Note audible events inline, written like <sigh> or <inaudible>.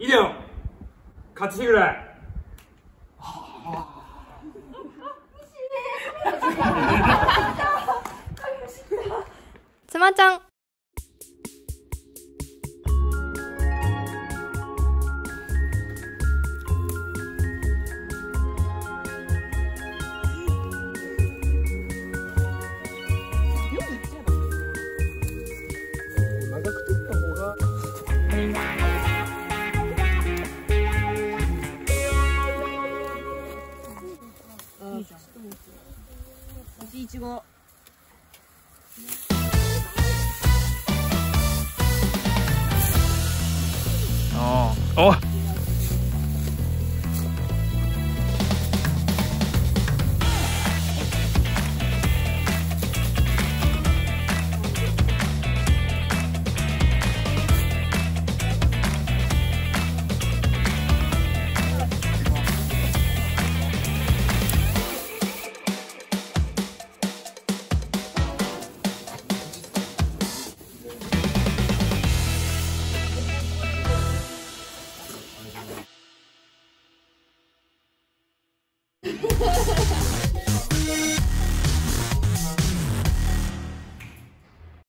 イデオン勝ちぐらい。<laughs> つまちゃん。ちいちごああ。お Yeah. <laughs>